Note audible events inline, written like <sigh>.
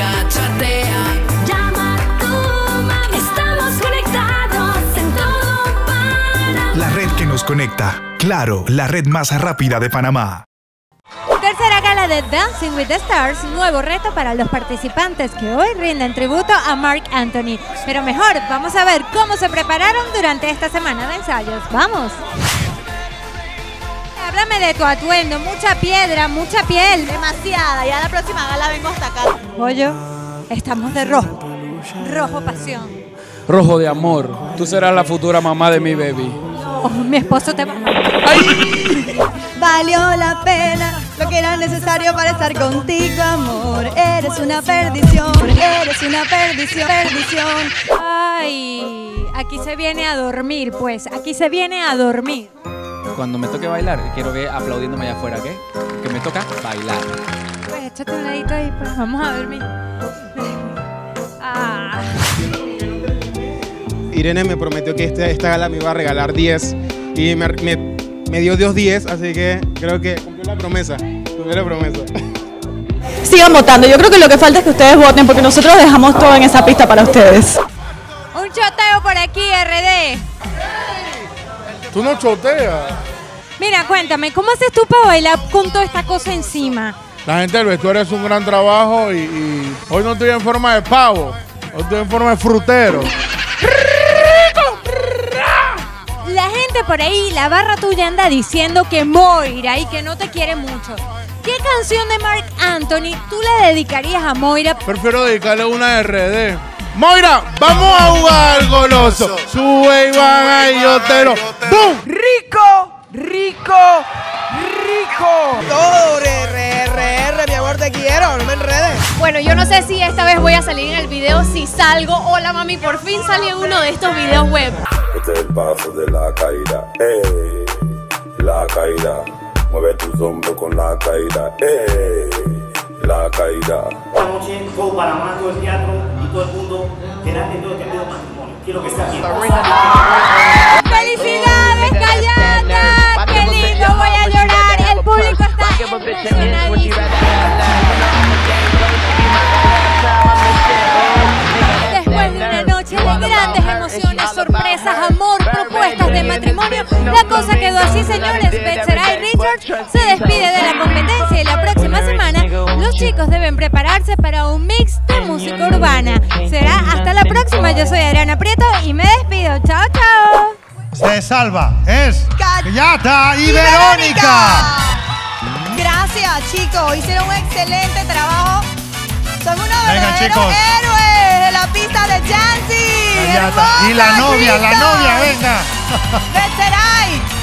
amiga chatea. Llama a tu mamá. Estamos conectados en todo Panamá. La red que nos conecta. Claro, la red más rápida de Panamá. Tercera gala de Dancing with the Stars, nuevo reto para los participantes que hoy rinden tributo a Mark Anthony. Pero mejor, vamos a ver cómo se prepararon durante esta semana de ensayos. ¡Vamos! Háblame de tu atuendo, mucha piedra, mucha piel. Demasiada. Ya la próxima gala vengo hasta acá. Pollo, estamos de rojo. Rojo pasión. Rojo de amor. Tú serás la futura mamá de mi baby. Oh, mi esposo te va... Valió la pena lo que era necesario para estar contigo, amor. Eres una perdición, eres una perdición, perdición. Ay, aquí se viene a dormir, pues. Aquí se viene a dormir. Cuando me toque bailar, quiero que aplaudiéndome allá afuera, ¿qué? Que me toca bailar. Pues échate un ladito ahí, pues vamos a dormir. Ah. Irene me prometió que este- esta gala me iba a regalar 10 y me, me- me dio Dios 10, así que creo que cumplió la promesa. Cumplió la promesa. <laughs> Sigan votando. Yo creo que lo que falta es que ustedes voten porque nosotros dejamos todo en esa pista para ustedes. Un choteo por aquí, RD. Tú no choteas. Mira, cuéntame, ¿cómo haces tú para bailar con toda esta cosa encima? La gente del vestuario es un gran trabajo y, y hoy no estoy en forma de pavo. Hoy estoy en forma de frutero. La gente por ahí, la barra tuya anda diciendo que Moira y que no te quiere mucho. ¿Qué canción de Mark Anthony tú le dedicarías a Moira? Prefiero dedicarle una de RD. Moira, vamos a jugar goloso. Sube y baja y yo te lo. ¡Bum! Rico, rico, rico. Todo, RRR, mi amor, te quiero, no me enredes. Bueno, yo no sé si esta vez voy a salir en el video, si salgo. Hola mami, por fin salí en uno de estos videos web. Este es el paso de la caída, ey, la caída. Mueve tus hombros con la caída, ey, la caída. Esta noche todo Panamá, todo el teatro y todo el mundo atento de que ha matrimonio. Quiero que sea bien. ¡Felicidades, grandes emociones, sorpresas, amor, propuestas de matrimonio, la cosa quedó así, señores. Betseray Richards se despide de la competencia y la próxima semana los chicos deben prepararse para un mix de música urbana. Será hasta la próxima. Yo soy Adriana Prieto y me despido. Chao, chao. Se salva. Es Callata y, y Verónica. Gracias, chicos. Hicieron un excelente trabajo. Son unos Venga, verdaderos chicos. héroes la pista de Yancy. Y la novia, la novia, venga. Betseray.